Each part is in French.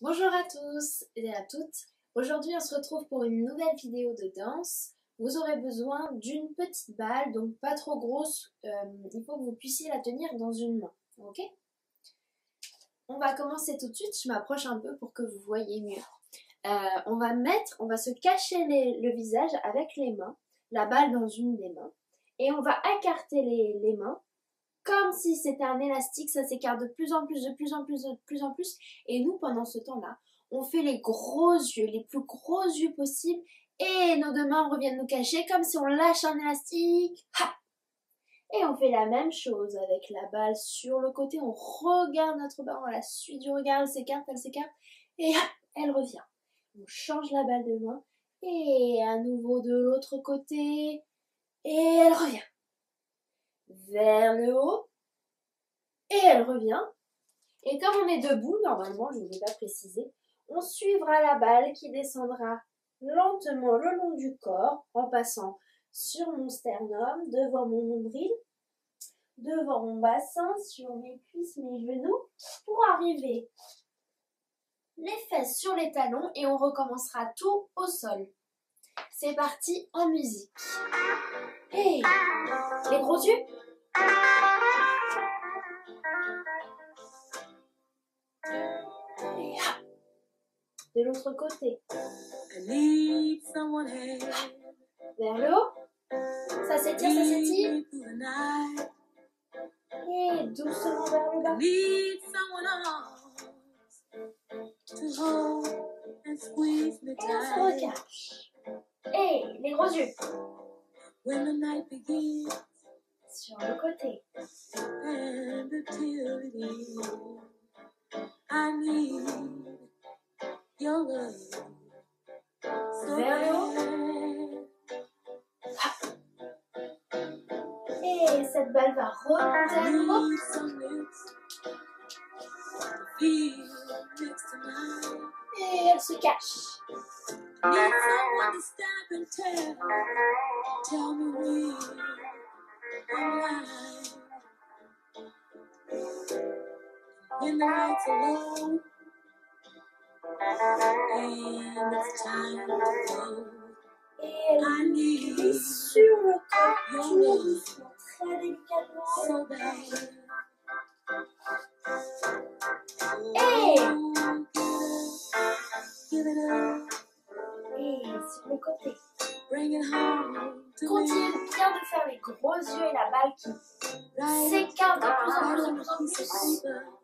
Bonjour à tous et à toutes. Aujourd'hui, on se retrouve pour une nouvelle vidéo de danse. Vous aurez besoin d'une petite balle, donc pas trop grosse. Euh, il faut que vous puissiez la tenir dans une main. Ok? On va commencer tout de suite. Je m'approche un peu pour que vous voyez mieux. Euh, on va mettre, on va se cacher le visage avec les mains, la balle dans une des mains, et on va écarter les, les mains comme si c'était un élastique, ça s'écarte de plus en plus, de plus en plus, de plus en plus. Et nous, pendant ce temps-là, on fait les gros yeux, les plus gros yeux possibles, et nos deux mains reviennent nous cacher comme si on lâche un élastique. et on fait la même chose avec la balle sur le côté, on regarde notre balle, on la suit du regard, elle s'écarte, elle s'écarte, et elle revient. On change la balle de main, et à nouveau de l'autre côté, et elle revient vers le haut et elle revient. Et comme on est debout, normalement, je ne l'ai pas précisé, on suivra la balle qui descendra lentement le long du corps en passant sur mon sternum, devant mon nombril, devant mon bassin, sur mes cuisses, mes genoux, pour arriver les fesses sur les talons et on recommencera tout au sol. C'est parti en musique. Hey Les gros yeux? De l'autre côté. Vers le haut. Ça s'étire, ça s'étire. Et doucement vers le bas. Et on se recache. Et les gros yeux. Sur le côté. Vers le haut. Et cette balle va remonter. Et elle se cache. Are low and it's time to go. I need sur le corps, doucement, très délicatement. So bad. Hey! Give it up. Et sur le côté. Bring it home. Continue bien de faire les gros yeux et la balle qui s'écarte de plus en plus, de plus en plus.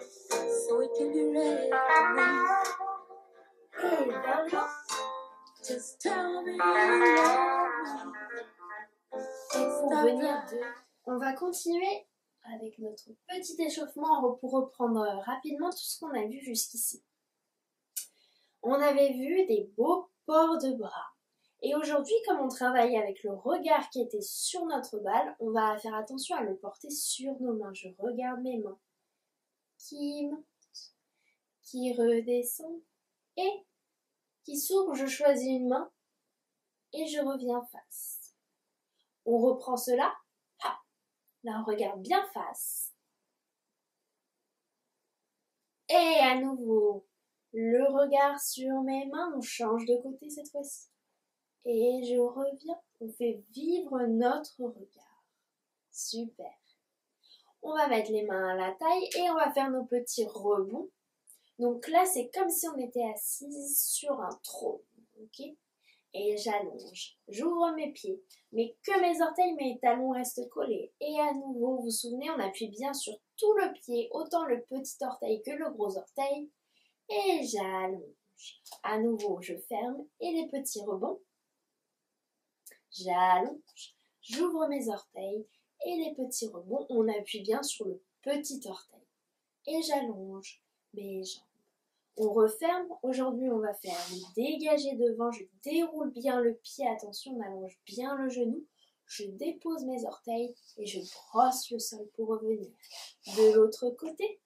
So it can be ready Et vers le Just tell me Et pour venir de... On va continuer avec notre petit échauffement pour reprendre rapidement tout ce qu'on a vu jusqu'ici. On avait vu des beaux ports de bras. Et aujourd'hui, comme on travaille avec le regard qui était sur notre balle, on va faire attention à le porter sur nos mains. Je regarde mes mains qui monte, qui redescend et qui s'ouvre. Je choisis une main et je reviens face. On reprend cela. Là, on regarde bien face. Et à nouveau, le regard sur mes mains. On change de côté cette fois-ci. Et je reviens. On fait vivre notre regard. Super. On va mettre les mains à la taille et on va faire nos petits rebonds. Donc là, c'est comme si on était assise sur un trône. Et j'allonge. J'ouvre mes pieds. Mais que mes orteils, mes talons restent collés. Et à nouveau, vous vous souvenez, on appuie bien sur tout le pied, autant le petit orteil que le gros orteil. Et j'allonge. À nouveau, je ferme et les petits rebonds j'allonge, j'ouvre mes orteils et les petits rebonds, on appuie bien sur le petit orteil. Et j'allonge mes jambes. On referme. Aujourd'hui, on va faire dégager devant. Je déroule bien le pied. Attention, on allonge bien le genou. Je dépose mes orteils et je brosse le sol pour revenir. De l'autre côté.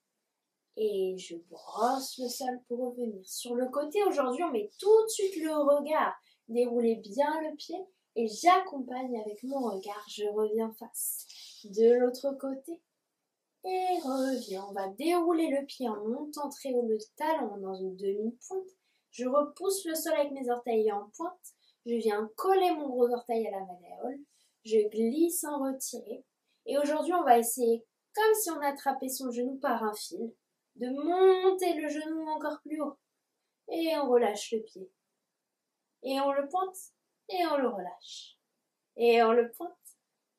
Et je brosse le sol pour revenir. Sur le côté, aujourd'hui, on met tout de suite le regard. Déroulez bien le pied et j'accompagne avec mon regard, je reviens face. De l'autre côté, et reviens. On va dérouler le pied en montant très haut le talon dans une demi-pointe. Je repousse le sol avec mes orteils en pointe. Je viens coller mon gros orteil à la malléole. Je glisse en retiré. Et aujourd'hui, on va essayer, comme si on attrapait son genou par un fil, de monter le genou encore plus haut. Et on relâche le pied. Et on le pointe et on le relâche. Et on le pointe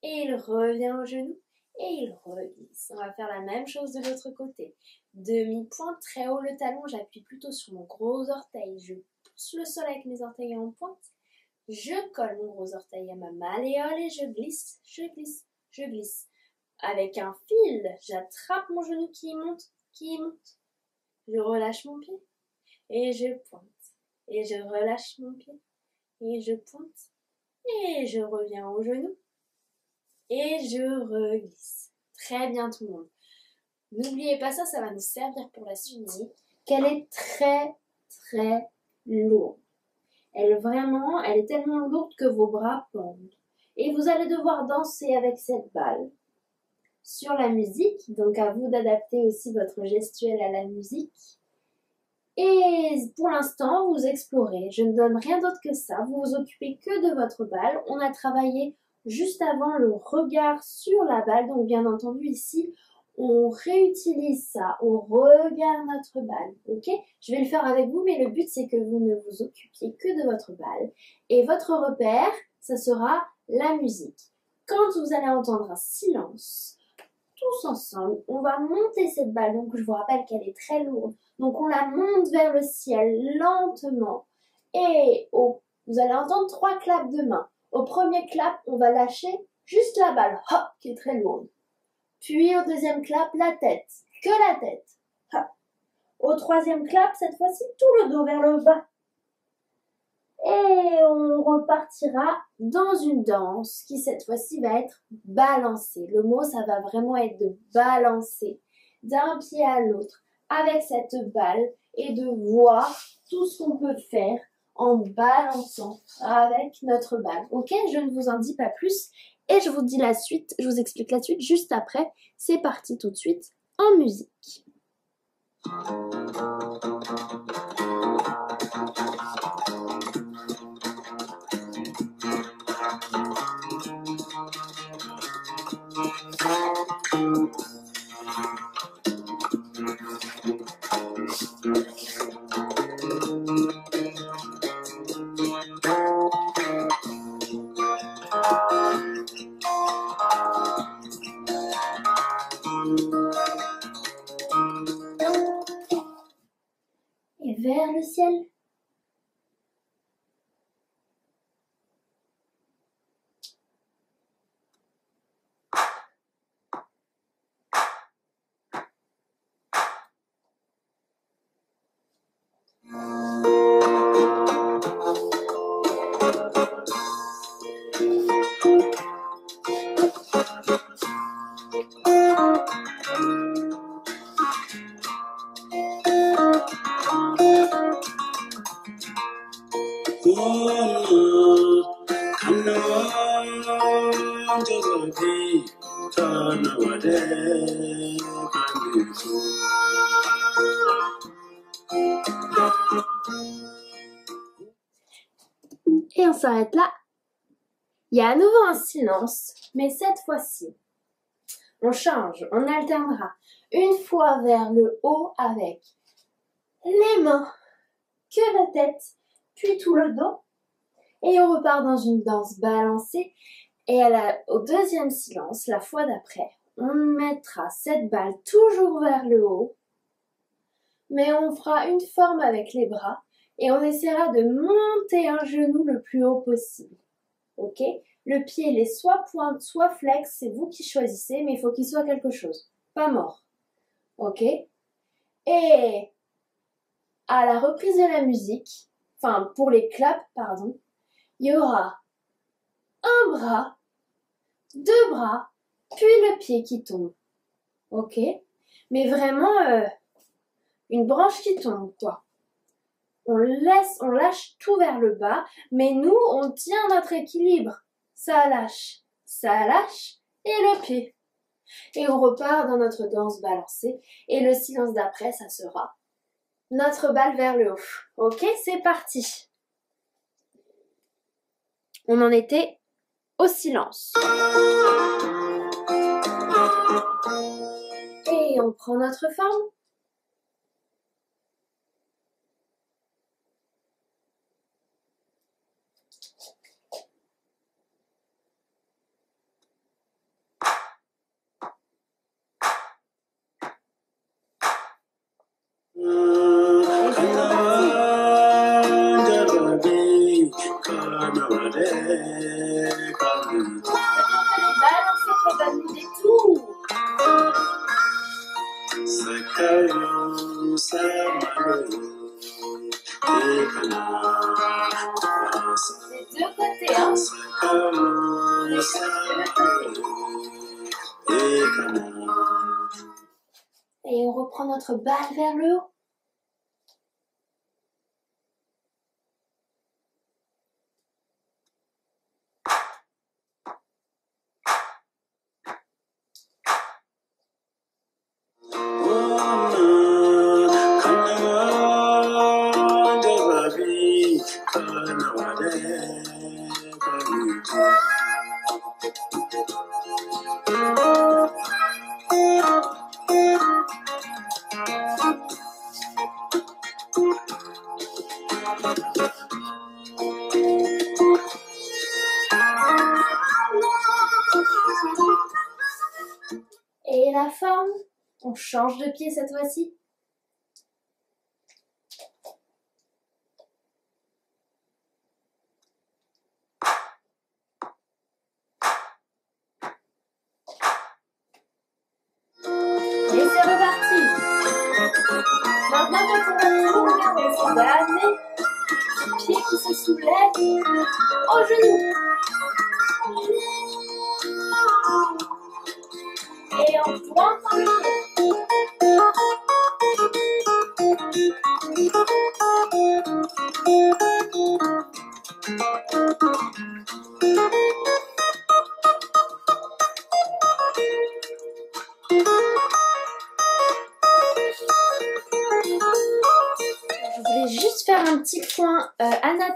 et il revient au genou et il reglisse. On va faire la même chose de l'autre côté. Demi-pointe, très haut le talon, j'appuie plutôt sur mon gros orteil. Je pousse le sol avec mes orteils en pointe. Je colle mon gros orteil à ma malléole et je glisse, je glisse, je glisse. Avec un fil, j'attrape mon genou qui monte, qui monte. Je relâche mon pied et je pointe. Et je relâche mon pied et je pointe. Et je reviens au genou et je reglisse. Très bien tout le monde. N'oubliez pas ça, ça va nous servir pour la suite, qu'elle est très très lourde. Elle vraiment, elle est tellement lourde que vos bras pendent. Et vous allez devoir danser avec cette balle sur la musique, donc à vous d'adapter aussi votre gestuelle à la musique. Et pour l'instant, vous explorez. Je ne donne rien d'autre que ça. Vous vous occupez que de votre balle. On a travaillé juste avant le regard sur la balle. Donc bien entendu ici, on réutilise ça, on regarde notre balle, ok? Je vais le faire avec vous, mais le but c'est que vous ne vous occupiez que de votre balle. Et votre repère, ça sera la musique. Quand vous allez entendre un silence, tous ensemble, on va monter cette balle. Donc je vous rappelle qu'elle est très lourde. Donc on la monte vers le ciel lentement. Et vous allez entendre trois claps de main. Au premier clap, on va lâcher juste la balle, hop, qui est très lourde. Puis au deuxième clap, la tête, que la tête. Hop. Au troisième clap, cette fois-ci, tout le dos vers le bas. Et on repartira dans une danse qui cette fois-ci va être balancée. Le mot, ça va vraiment être de balancer d'un pied à l'autre avec cette balle et de voir tout ce qu'on peut faire en balançant avec notre balle. Ok, je ne vous en dis pas plus et je vous dis la suite, je vous explique la suite juste après. C'est parti tout de suite en musique. Y a à nouveau un silence, mais cette fois-ci, on change, on alternera une fois vers le haut avec les mains, que la tête, puis tout le dos. Et on repart dans une danse balancée. Et au deuxième silence, la fois d'après, on mettra cette balle toujours vers le haut, mais on fera une forme avec les bras et on essaiera de monter un genou le plus haut possible. Ok? Le pied, il est soit pointe, soit flex, c'est vous qui choisissez, mais il faut qu'il soit quelque chose, pas mort. Ok Et à la reprise de la musique, enfin pour les claps, pardon, il y aura un bras, deux bras, puis le pied qui tombe. Ok Mais vraiment, euh, une branche qui tombe, quoi. On laisse, on lâche tout vers le bas, mais nous, on tient notre équilibre. Ça lâche, ça lâche, et le pied. Et on repart dans notre danse balancée. Et le silence d'après, ça sera notre balle vers le haut. Ok, c'est parti. On en était au silence. Et on prend notre forme. Et on reprend notre balle vers le haut. Et la forme On change de pied cette fois-ci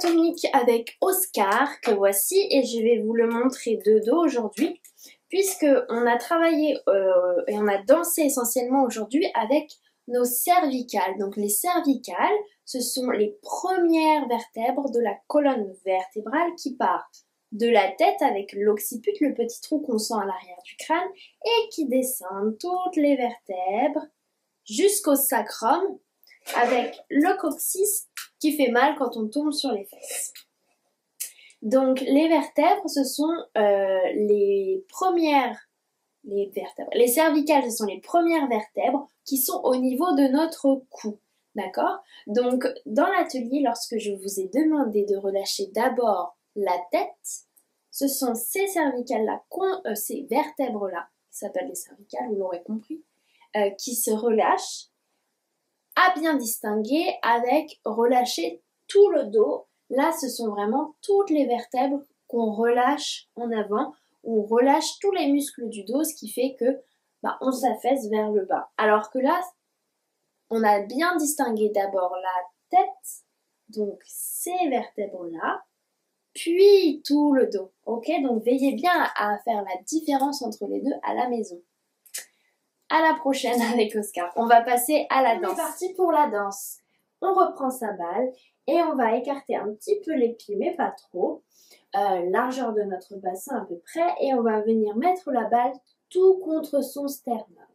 anatomique avec Oscar que voici et je vais vous le montrer de dos aujourd'hui puisque on a travaillé euh, et on a dansé essentiellement aujourd'hui avec nos cervicales. Donc les cervicales, ce sont les premières vertèbres de la colonne vertébrale qui partent de la tête avec l'occiput, le petit trou qu'on sent à l'arrière du crâne, et qui descendent toutes les vertèbres jusqu'au sacrum avec le coccyx qui fait mal quand on tombe sur les fesses. Donc les vertèbres, ce sont euh, les premières, les vertèbres, les cervicales, ce sont les premières vertèbres qui sont au niveau de notre cou. D'accord? Donc dans l'atelier, lorsque je vous ai demandé de relâcher d'abord la tête, ce sont ces cervicales-là, euh, ces vertèbres-là, qui s'appellent les cervicales, vous l'aurez compris, euh, qui se relâchent à bien distinguer avec relâcher tout le dos. Là, ce sont vraiment toutes les vertèbres qu'on relâche en avant. On relâche tous les muscles du dos, ce qui fait que bah, on s'affaisse vers le bas. Alors que là, on a bien distingué d'abord la tête, donc ces vertèbres-là, puis tout le dos. Ok, donc veillez bien à faire la différence entre les deux à la maison à la prochaine avec Oscar. On va passer à la danse. On est parti pour la danse. On reprend sa balle et on va écarter un petit peu les pieds, mais pas trop. Euh, largeur de notre bassin à peu près et on va venir mettre la balle tout contre son sternum.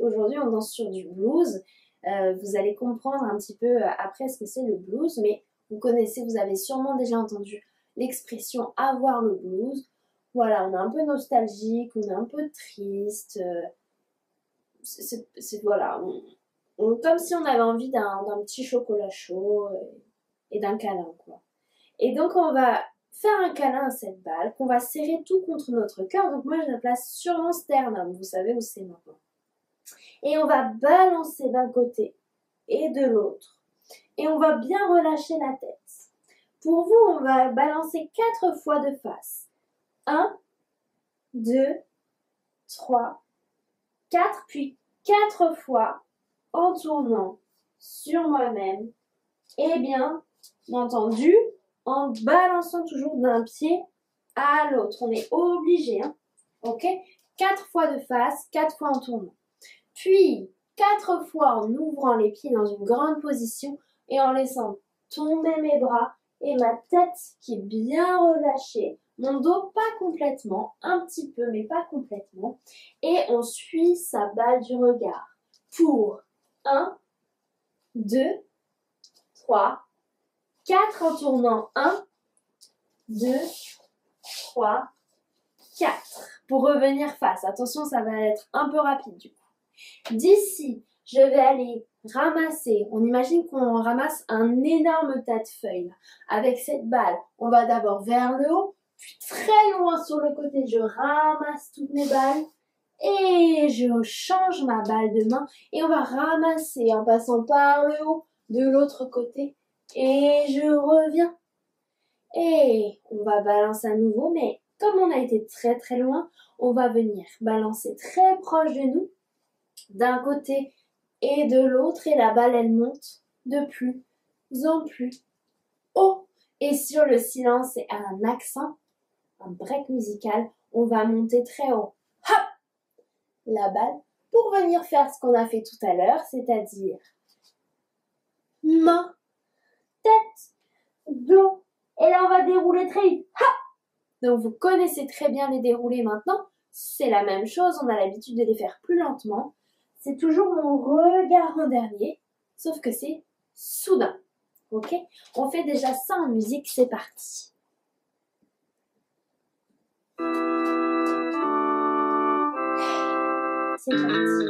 Aujourd'hui on danse sur du blues. Euh, vous allez comprendre un petit peu euh, après ce que c'est le blues, mais vous connaissez, vous avez sûrement déjà entendu l'expression avoir le blues. Voilà, on est un peu nostalgique, on est un peu triste c'est voilà, comme si on avait envie d'un petit chocolat chaud et, d'un câlin quoi. Et donc on va faire un câlin à cette balle qu'on va serrer tout contre notre cœur. Donc moi je la place sur mon sternum, vous savez où c'est maintenant. Et on va balancer d'un côté et de l'autre. Et on va bien relâcher la tête. Pour vous, on va balancer quatre fois de face. Un, deux, 3, 4, puis 4 fois en tournant sur moi-même. Et bien entendu, en balançant toujours d'un pied à l'autre. On est obligé, hein. ok? 4 fois de face, 4 fois en tournant. Puis, 4 fois en ouvrant les pieds dans une grande position et en laissant tomber mes bras et ma tête qui est bien relâchée. Mon dos pas complètement, un petit peu mais pas complètement. Et on suit sa balle du regard. Pour 1, 2, 3, 4 en tournant. 1, 2, 3, 4. Pour revenir face. Attention, ça va être un peu rapide du coup. D'ici, je vais aller ramasser. On imagine qu'on ramasse un énorme tas de feuilles. Avec cette balle, on va d'abord vers le haut, puis très loin sur le côté, je ramasse toutes mes balles et je change ma balle de main et on va ramasser en passant par le haut de l'autre côté et je reviens. Et on va balancer à nouveau, mais comme on a été très très loin, on va venir balancer très proche de nous, d'un côté et de l'autre, et la balle elle monte de plus en plus haut. Et sur le silence et un accent, un break musical, on va monter très haut. Hop La balle pour venir faire ce qu'on a fait tout à l'heure, c'est-à-dire main, tête, dos. Et là, on va dérouler très vite. Donc, vous connaissez très bien les déroulés maintenant. C'est la même chose, on a l'habitude de les faire plus lentement. C'est toujours mon regard en dernier, sauf que c'est soudain. Ok? On fait déjà ça en musique, c'est parti. C'est parti.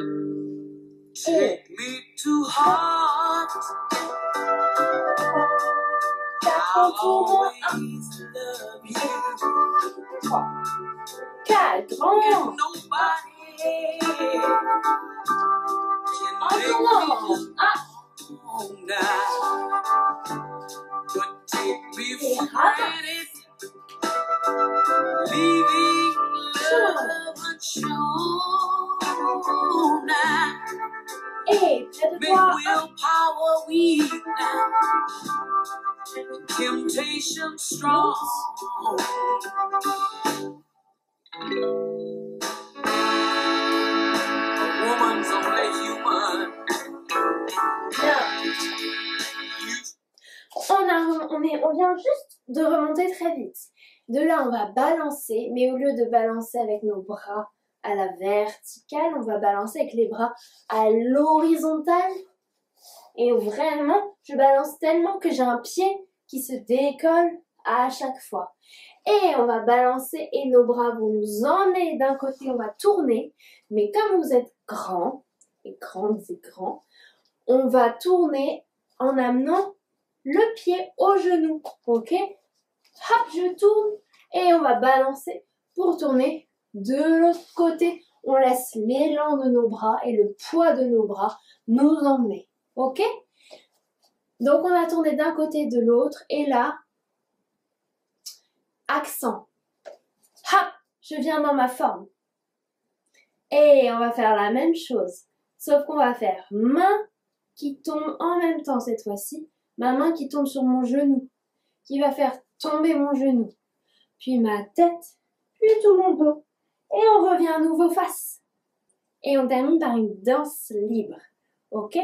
Quatre, grand. Attends, ah. Et rabat. Leaving love unshorn. Hey, Make On, on vient juste de remonter très vite. De là, on va balancer, mais au lieu de balancer avec nos bras à la verticale, on va balancer avec les bras à l'horizontale. Et vraiment, je balance tellement que j'ai un pied qui se décolle à chaque fois. Et on va balancer et nos bras vont nous emmener d'un côté, on va tourner. Mais comme vous êtes grands, et grandes et grands, on va tourner en amenant le pied au genou. Ok? Hop, je tourne et on va balancer pour tourner de l'autre côté. On laisse l'élan de nos bras et le poids de nos bras nous emmener. Ok? Donc on a tourné d'un côté de l'autre et là, accent. Hop, je viens dans ma forme. Et on va faire la même chose. Sauf qu'on va faire main qui tombe en même temps cette fois-ci. Ma main qui tombe sur mon genou. Qui va faire tomber mon genou, puis ma tête, puis tout mon dos. Et on revient à nouveau face. Et on termine par une danse libre. Ok?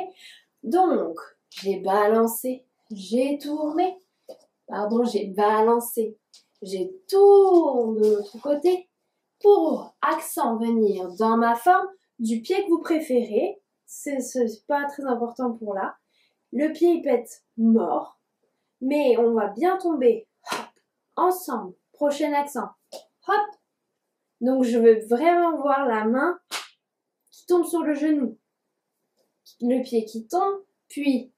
Donc, j'ai balancé, j'ai tourné. Pardon, j'ai balancé. J'ai tourné de l'autre côté pour accent venir dans ma forme du pied que vous préférez. C'est pas très important pour là. Le pied il peut mort, mais on va bien tomber ensemble. Prochain accent. Hop. Donc je veux vraiment voir la main qui tombe sur le genou. Le pied qui tombe, puis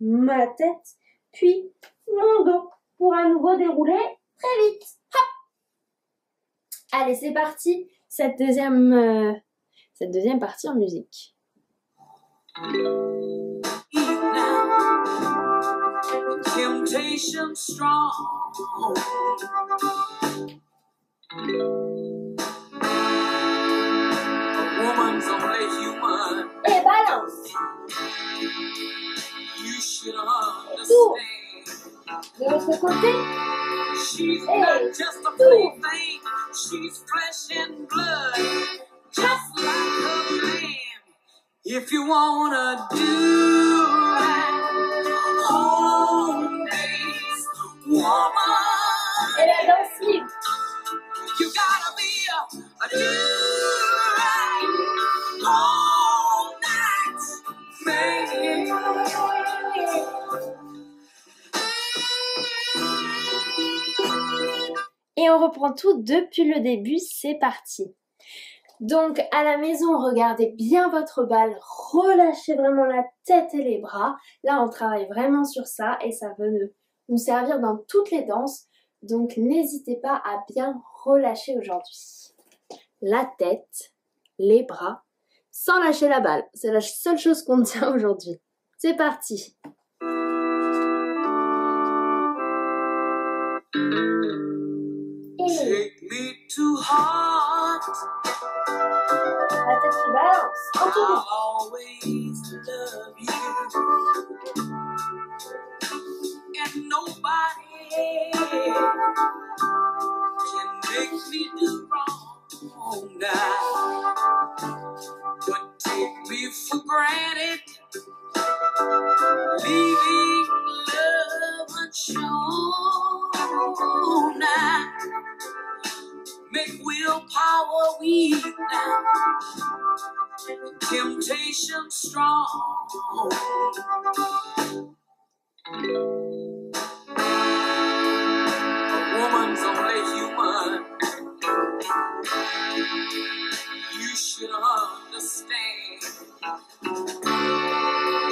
ma tête, puis mon dos. Pour à nouveau dérouler très vite. Hop. Allez, c'est parti. Cette deuxième, euh, cette deuxième partie en musique. temptation. Woman's only human. Et balance. You should understand. De l'autre côté. She's hey. not just a plaything. She's flesh and blood. Just like a man. If you wanna do right, home base woman. Et la danse libre. You gotta be a, a do reprend tout depuis le début, c'est parti. Donc à la maison, regardez bien votre balle, relâchez vraiment la tête et les bras. Là, on travaille vraiment sur ça et ça va nous servir dans toutes les danses. Donc n'hésitez pas à bien relâcher aujourd'hui. La tête, les bras, sans lâcher la balle. C'est la seule chose qu'on tient aujourd'hui. C'est parti Take me to heart. La tête qui balance. I'll always love you. And nobody can make me do wrong now. But take me for granted. Leaving love unshown Make willpower weak now. Temptation strong. A woman's only human. You should understand.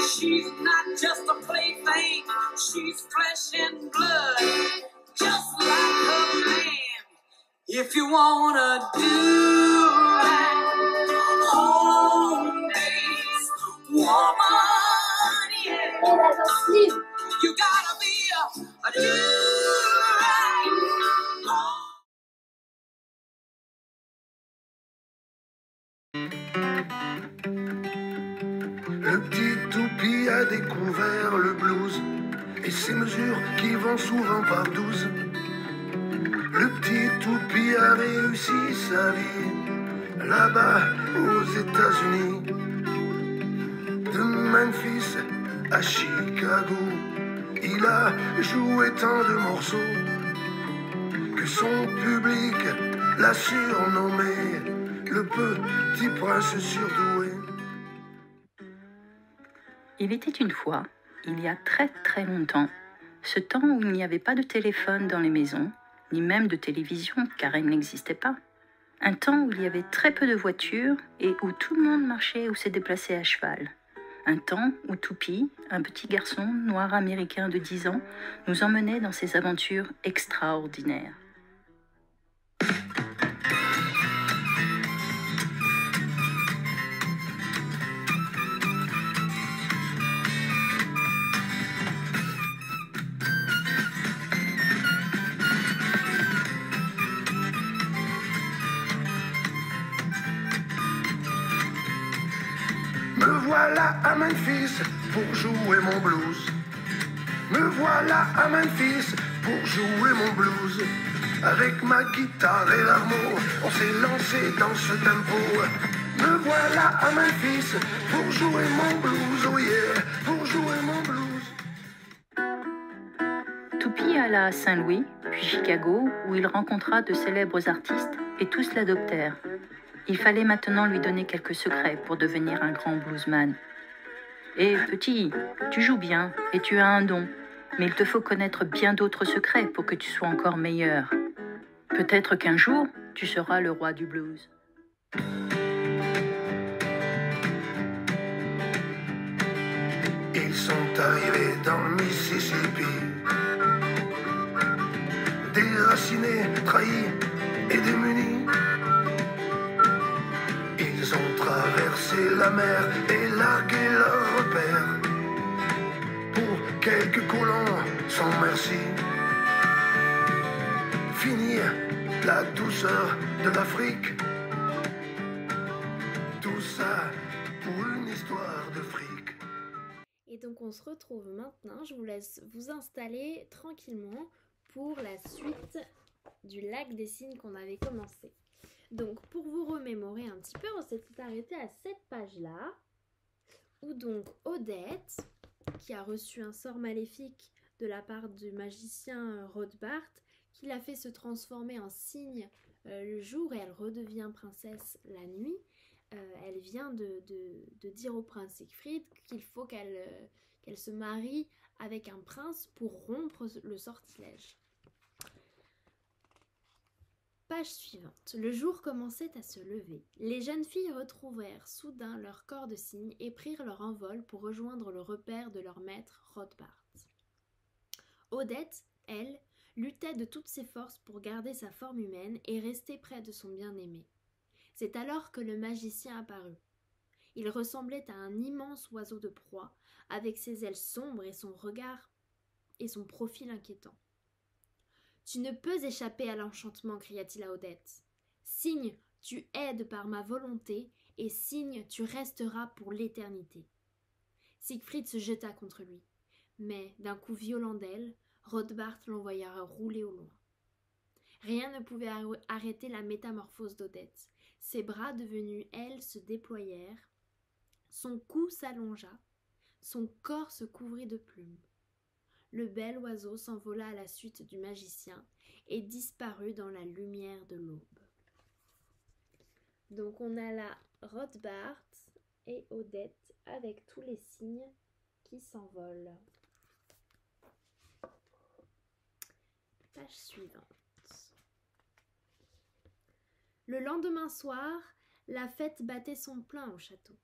She's not just a plaything, she's flesh and blood, just like her man. If you wanna do right. You gotta be a, a. Le petit toupie a découvert le blues et ses mesures qui vont souvent par douze. Le petit toupie a réussi sa vie là-bas aux États-Unis. De Memphis à Chicago, il a joué tant de morceaux que son public l'a surnommé le petit prince surdoué. Il était une fois, il y a très très longtemps, ce temps où il n'y avait pas de téléphone dans les maisons, ni même de télévision, car elle n'existait pas. Un temps où il y avait très peu de voitures et où tout le monde marchait ou s'est déplacé à cheval. Un temps où Toupie, un petit garçon noir américain de 10 ans, nous emmenait dans ses aventures extraordinaires. Voilà à Memphis pour jouer mon blues. Me voilà à Memphis pour jouer mon blues. Avec ma guitare et l'armeau, on s'est lancé dans ce tempo. Me voilà à Memphis pour jouer mon blues, oh yeah, pour jouer mon blues. Toupie alla à Saint-Louis, puis Chicago, où il rencontra de célèbres artistes et tous l'adoptèrent. Il fallait maintenant lui donner quelques secrets pour devenir un grand bluesman. Et petit, tu joues bien et tu as un don, mais il te faut connaître bien d'autres secrets pour que tu sois encore meilleur. Peut-être qu'un jour, tu seras le roi du blues. Ils sont arrivés dans le Mississippi. Déracinés, trahis et démunis. La et largué leurs repères. Pour quelques colons sans merci. Finir la douceur de l'Afrique. Tout ça pour une histoire de fric. Et donc on se retrouve maintenant. Je vous laisse vous installer tranquillement pour la suite du lac des signes qu'on avait commencé. Donc pour vous remémorer un petit peu, on s'était arrêté à cette page-là, où donc Odette, qui a reçu un sort maléfique de la part du magicien Rothbart, qui l'a fait se transformer en cygne euh, le jour et elle redevient princesse la nuit, euh, elle vient de, dire au prince Siegfried qu'il faut euh, qu'elle se marie avec un prince pour rompre le sortilège. Page suivante. Le jour commençait à se lever. Les jeunes filles retrouvèrent soudain leur corps de cygne et prirent leur envol pour rejoindre le repère de leur maître Rothbart. Odette, elle, luttait de toutes ses forces pour garder sa forme humaine et rester près de son bien-aimé. C'est alors que le magicien apparut. Il ressemblait à un immense oiseau de proie, avec ses ailes sombres et son regard et son profil inquiétant. Tu ne peux échapper à l'enchantement, cria-t-il à Odette. Signe, tu aides par ma volonté, et signe, tu resteras pour l'éternité. Siegfried se jeta contre lui, mais d'un coup violent d'aile, Rothbart l'envoya rouler au loin. Rien ne pouvait arrêter la métamorphose d'Odette. Ses bras devenus ailes se déployèrent, son cou s'allongea, son corps se couvrit de plumes le bel oiseau s'envola à la suite du magicien et disparut dans la lumière de l'aube. Donc on a là Rothbart et Odette avec tous les signes qui s'envolent. Page suivante. Le lendemain soir, la fête battait son plein au château.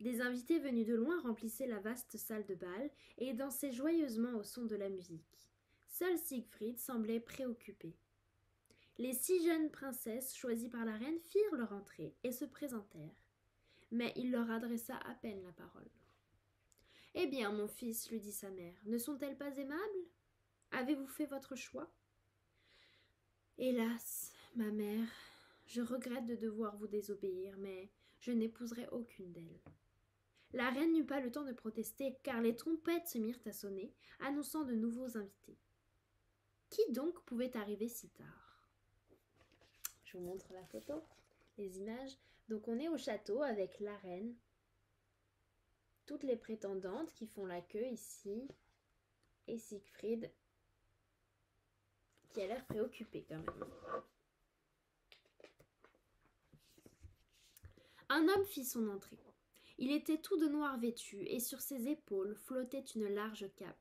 Des invités venus de loin remplissaient la vaste salle de bal et dansaient joyeusement au son de la musique. Seul Siegfried semblait préoccupé. Les six jeunes princesses choisies par la reine firent leur entrée et se présentèrent. Mais il leur adressa à peine la parole. Eh bien, mon fils, lui dit sa mère, ne sont-elles pas aimables? Avez-vous fait votre choix? Hélas, ma mère, je regrette de devoir vous désobéir, mais je n'épouserai aucune d'elles. La reine n'eut pas le temps de protester, car les trompettes se mirent à sonner, annonçant de nouveaux invités. Qui donc pouvait arriver si tard? Je vous montre la photo, les images. Donc on est au château avec la reine, toutes les prétendantes qui font la queue ici, et Siegfried qui a l'air préoccupé quand même. Un homme fit son entrée. Il était tout de noir vêtu, et sur ses épaules flottait une large cape.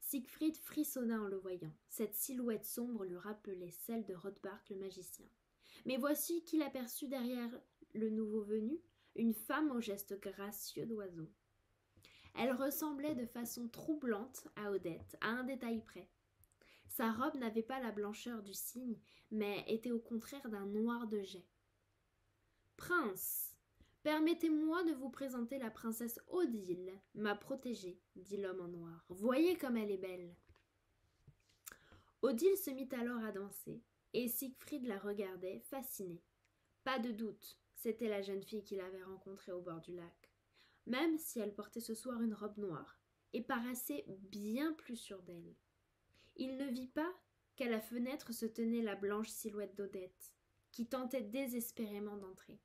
Siegfried frissonna en le voyant. Cette silhouette sombre lui rappelait celle de Rothbart le magicien. Mais voici qu'il aperçut derrière le nouveau venu une femme au geste gracieux d'oiseau. Elle ressemblait de façon troublante à Odette, à un détail près. Sa robe n'avait pas la blancheur du cygne, mais était au contraire d'un noir de jet. Prince, Permettez-moi de vous présenter la princesse Odile, ma protégée, dit l'homme en noir. Voyez comme elle est belle. Odile se mit alors à danser, et Siegfried la regardait, fasciné. Pas de doute, c'était la jeune fille qu'il avait rencontrée au bord du lac, même si elle portait ce soir une robe noire, et paraissait bien plus sûre d'elle. Il ne vit pas qu'à la fenêtre se tenait la blanche silhouette d'Odette, qui tentait désespérément d'entrer.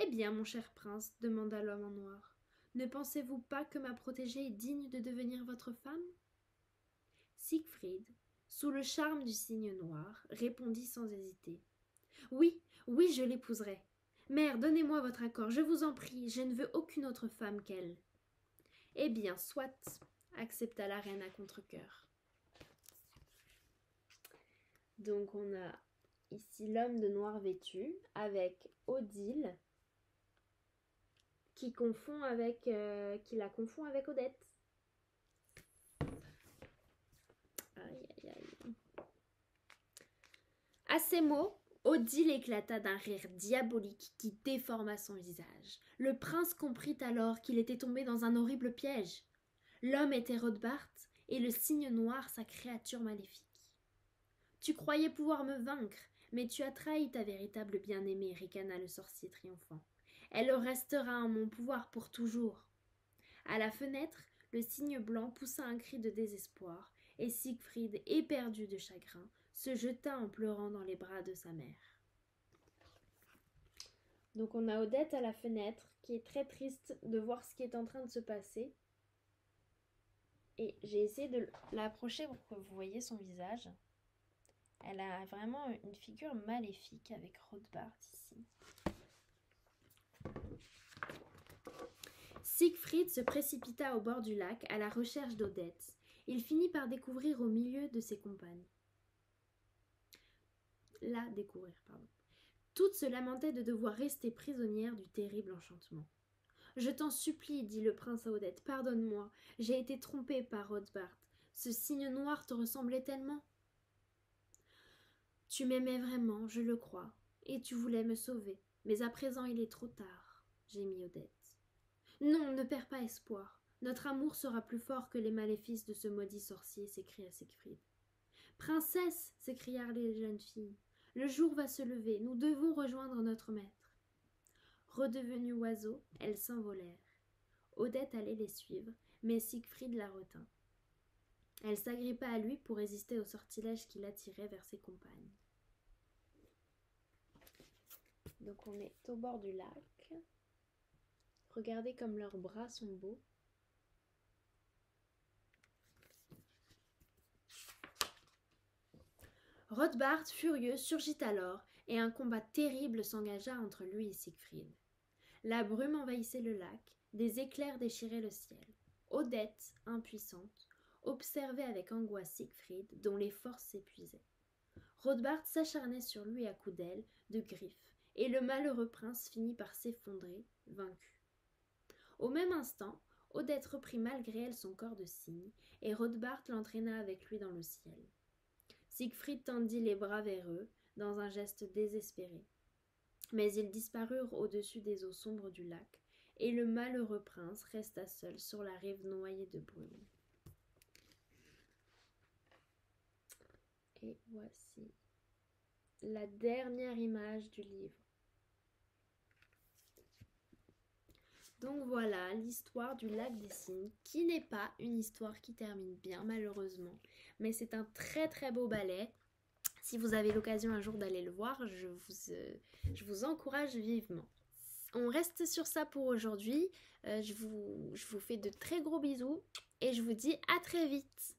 Eh bien, mon cher prince, demanda l'homme en noir, ne pensez-vous pas que ma protégée est digne de devenir votre femme? Siegfried, sous le charme du cygne noir, répondit sans hésiter. Oui, oui, je l'épouserai. Mère, donnez-moi votre accord, je vous en prie, je ne veux aucune autre femme qu'elle. Eh bien, soit, accepta la reine à contre-coeur. Donc on a ici l'homme de noir vêtu avec Odile euh, qui la confond avec Odette. Aïe aïe aïe. À ces mots, Odile éclata d'un rire diabolique qui déforma son visage. Le prince comprit alors qu'il était tombé dans un horrible piège. L'homme était Rothbart et le cygne noir sa créature maléfique. Tu croyais pouvoir me vaincre, Mais tu as trahi ta véritable bien-aimée, ricana le sorcier triomphant. Elle restera en mon pouvoir pour toujours. À la fenêtre, le cygne blanc poussa un cri de désespoir, et Siegfried, éperdu de chagrin, se jeta en pleurant dans les bras de sa mère. Donc on a Odette à la fenêtre qui est très triste de voir ce qui est en train de se passer. Et j'ai essayé de l'approcher pour que vous voyez son visage. Elle a vraiment une figure maléfique avec Rothbard ici. Siegfried se précipita au bord du lac à la recherche d'Odette. Il finit par découvrir au milieu de ses compagnes. La découvrir, pardon. Toutes se lamentaient de devoir rester prisonnières du terrible enchantement. Je t'en supplie, dit le prince à Odette, pardonne-moi. J'ai été trompé par Rothbard. Ce signe noir te ressemblait tellement. Tu m'aimais vraiment, je le crois, et tu voulais me sauver. Mais à présent il est trop tard, gémit Odette. Non, ne perds pas espoir. Notre amour sera plus fort que les maléfices de ce maudit sorcier, s'écria Siegfried. Princesse, s'écrièrent les jeunes filles, le jour va se lever, nous devons rejoindre notre maître. Redevenues oiseaux, elles s'envolèrent. Odette allait les suivre, mais Siegfried la retint. Elle s'agrippa à lui pour résister au sortilège qui l'attirait vers ses compagnes. Donc on est au bord du lac. Regardez comme leurs bras sont beaux. Rothbard, furieux, surgit alors, et un combat terrible s'engagea entre lui et Siegfried. La brume envahissait le lac, des éclairs déchiraient le ciel. Odette, impuissante, observait avec angoisse Siegfried, dont les forces s'épuisaient. Rothbard s'acharnait sur lui à coups d'ailes, de griffes, et le malheureux prince finit par s'effondrer, vaincu. Au même instant, Odette reprit malgré elle son corps de cygne, et Rothbard l'entraîna avec lui dans le ciel. Siegfried tendit les bras vers eux, dans un geste désespéré. Mais ils disparurent au-dessus des eaux sombres du lac, et le malheureux prince resta seul sur la rive noyée de brume. Et voici la dernière image du livre. Donc voilà l'histoire du lac des cygnes, qui n'est pas une histoire qui termine bien malheureusement, mais c'est un très très beau ballet. Si vous avez l'occasion un jour d'aller le voir, je vous, euh, encourage vivement. On reste sur ça pour aujourd'hui. Euh, je vous fais de très gros bisous et je vous dis à très vite.